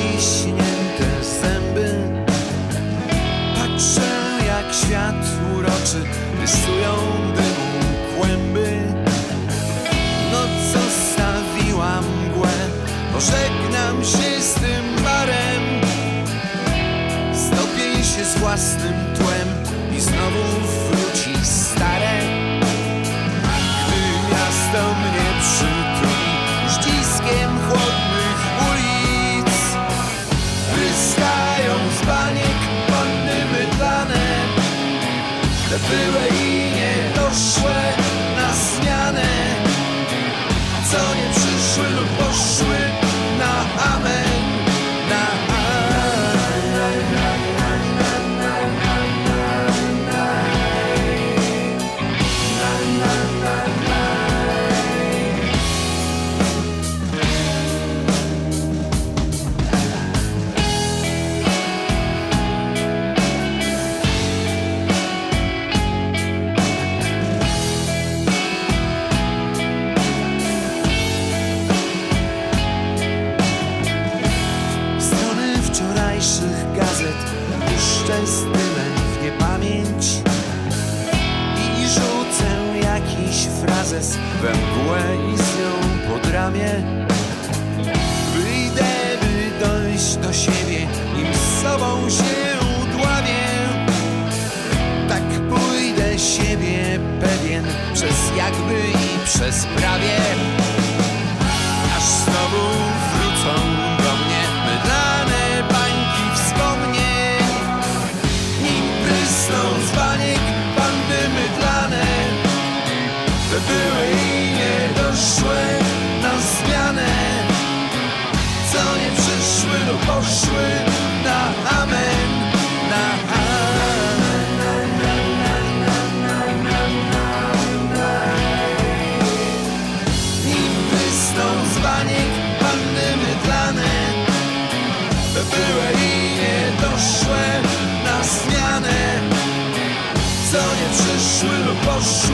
zaciśnięte zęby. Patrzę jak świat uroczy Rysują dymu kłęby. Noc zostawiła mgłę. Boże theory puszczę z dymem w niepamięć i rzucę jakiś frazes we mgłę i z nią pod ramię. Wyjdę, by dojść do siebie, nim z sobą się udławię. Tak pójdę siebie pewien przez jakby i przez prawie co nie przyszły lub poszły na amen, na amen. Nim wysnął z baniek panny mydlane, były i nie doszły na zmianę, co nie przyszły lub poszły